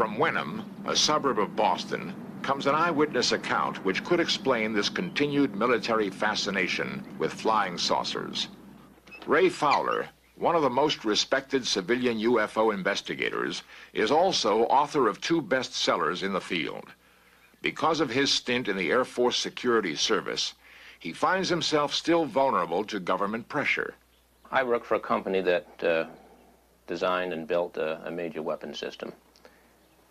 From Wenham, a suburb of Boston, comes an eyewitness account which could explain this continued military fascination with flying saucers. Ray Fowler, one of the most respected civilian UFO investigators, is also author of two bestsellers in the field. Because of his stint in the Air Force Security Service, he finds himself still vulnerable to government pressure. I work for a company that uh, designed and built a, a major weapon system.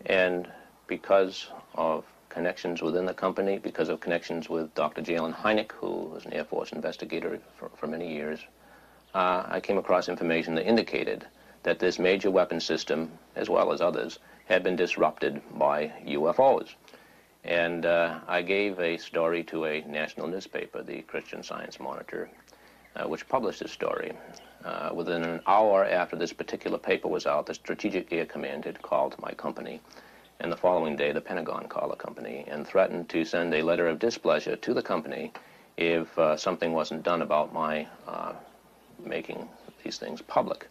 And because of connections within the company, because of connections with Dr. J. Allen Hynek, who was an Air Force investigator for, for many years, uh, I came across information that indicated that this major weapon system, as well as others, had been disrupted by UFOs. And uh, I gave a story to a national newspaper, the Christian Science Monitor, uh, which published this story. Uh, within an hour after this particular paper was out, the Strategic Air Command had called my company. And the following day, the Pentagon called the company and threatened to send a letter of displeasure to the company if uh, something wasn't done about my uh, making these things public.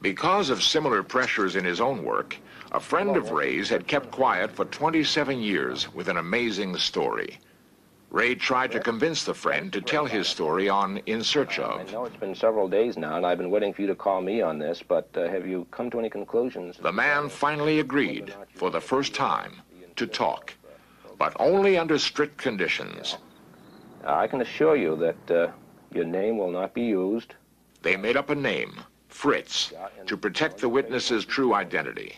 Because of similar pressures in his own work, a friend of Ray's had kept quiet for 27 years with an amazing story. Ray tried to convince the friend to tell his story on In Search Of. I know it's been several days now, and I've been waiting for you to call me on this, but uh, have you come to any conclusions? The man finally agreed, for the first time, to talk, but only under strict conditions. I can assure you that uh, your name will not be used. They made up a name, Fritz, to protect the witness's true identity.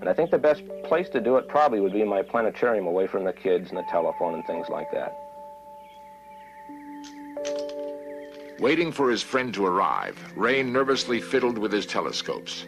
And I think the best place to do it probably would be my planetarium away from the kids and the telephone and things like that. Waiting for his friend to arrive, Ray nervously fiddled with his telescopes.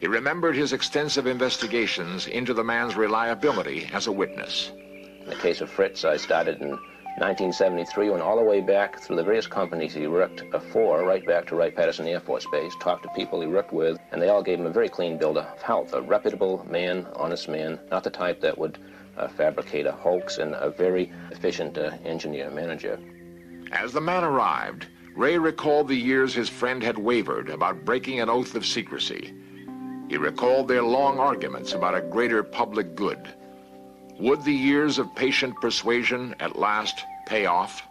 He remembered his extensive investigations into the man's reliability as a witness. In the case of Fritz, I started in 1973, went all the way back through the various companies he worked for, right back to Wright-Patterson Air Force Base, talked to people he worked with, and they all gave him a very clean bill of health, a reputable man, honest man, not the type that would uh, fabricate a hoax, and a very efficient uh, engineer manager. As the man arrived, Ray recalled the years his friend had wavered about breaking an oath of secrecy. He recalled their long arguments about a greater public good. Would the years of patient persuasion at last pay off?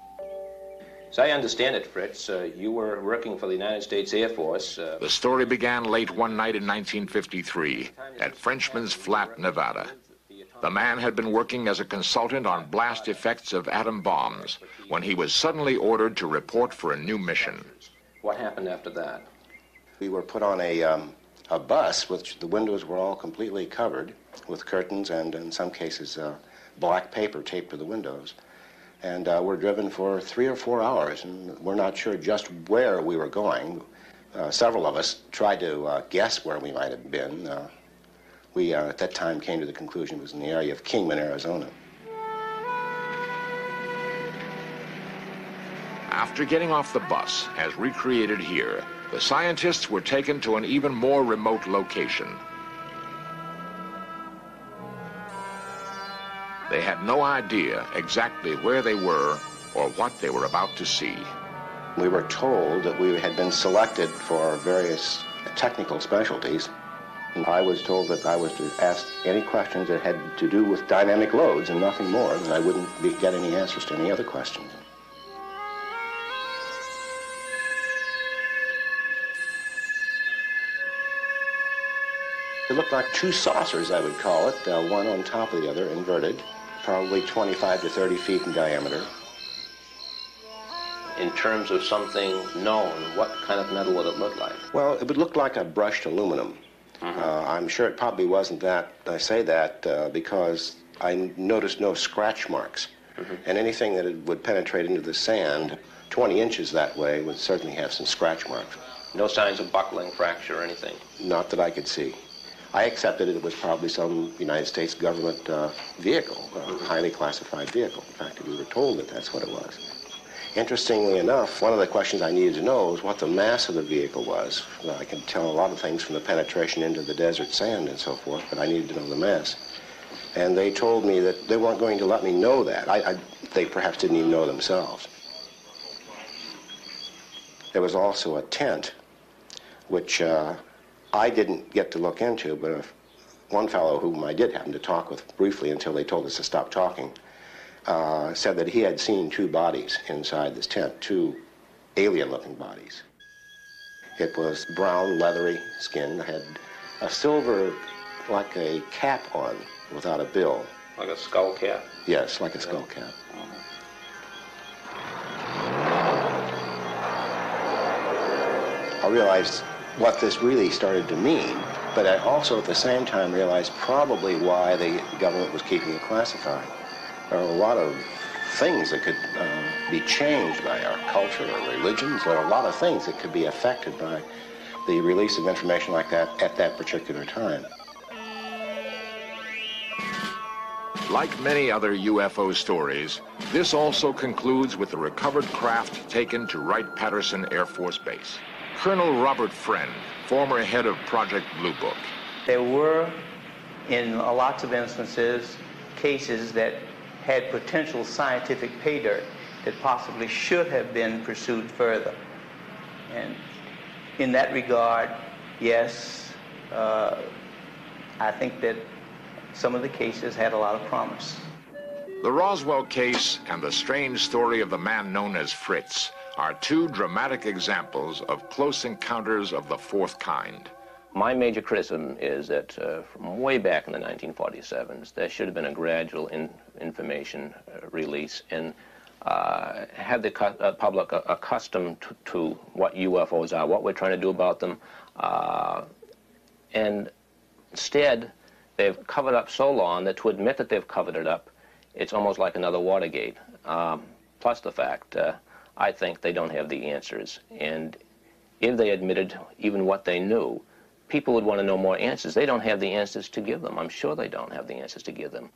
As I understand it, Fritz, uh, you were working for the United States Air Force. Uh... The story began late one night in 1953 at Frenchman's Flat, Nevada. The man had been working as a consultant on blast effects of atom bombs when he was suddenly ordered to report for a new mission. What happened after that? We were put on a, um, a bus, which the windows were all completely covered with curtains and, in some cases, uh, black paper taped to the windows. And uh, we're driven for three or four hours, and we're not sure just where we were going. Uh, several of us tried to uh, guess where we might have been. Uh, we, uh, at that time, came to the conclusion it was in the area of Kingman, Arizona. After getting off the bus, as recreated here, the scientists were taken to an even more remote location. They had no idea exactly where they were or what they were about to see. We were told that we had been selected for various technical specialties. I was told that I was to ask any questions that had to do with dynamic loads and nothing more, and I wouldn't be, get any answers to any other questions. It looked like two saucers, I would call it, uh, one on top of the other, inverted probably 25 to 30 feet in diameter. In terms of something known, what kind of metal would it look like? Well, it would look like a brushed aluminum. Mm-hmm. Uh, I'm sure it probably wasn't that. I say that uh, because I noticed no scratch marks. Mm-hmm. And anything that would penetrate into the sand 20 inches that way would certainly have some scratch marks. No signs of buckling, fracture, or anything? Not that I could see. I accepted it was probably some United States government uh, vehicle, a highly classified vehicle. In fact, we were told that that's what it was. Interestingly enough, one of the questions I needed to know was what the mass of the vehicle was. Well, I can tell a lot of things from the penetration into the desert sand and so forth, but I needed to know the mass. And they told me that they weren't going to let me know that. I, I, they perhaps didn't even know themselves. There was also a tent, which uh, I didn't get to look into, but One fellow whom I did happen to talk with briefly until they told us to stop talking uh, said that he had seen two bodies inside this tent, two alien-looking bodies. It was brown, leathery skin, had a silver, like a cap on, without a bill. Like a skull cap? Yes, like a skull cap. I realized what this really started to mean, but I also at the same time realized probably why the government was keeping it classified. There are a lot of things that could uh, be changed by our culture or religions. There are a lot of things that could be affected by the release of information like that at that particular time. Like many other UFO stories, this also concludes with the recovered craft taken to Wright-Patterson Air Force Base. Colonel Robert Friend, former head of Project Blue Book. There were, in lots of instances, cases that had potential scientific pay dirt that possibly should have been pursued further. And in that regard, yes, uh, I think that some of the cases had a lot of promise. The Roswell case and the strange story of the man known as Fritz are two dramatic examples of close encounters of the fourth kind. My major criticism is that uh, from way back in the 1947s, there should have been a gradual in information uh, release and uh, have the uh, public accustomed to, to, what UFOs are, what we're trying to do about them. Uh, and instead, they've covered up so long that to admit that they've covered it up, it's almost like another Watergate. Um, plus the fact uh, I think they don't have the answers. And if they admitted even what they knew, people would want to know more answers. They don't have the answers to give them. I'm sure they don't have the answers to give them.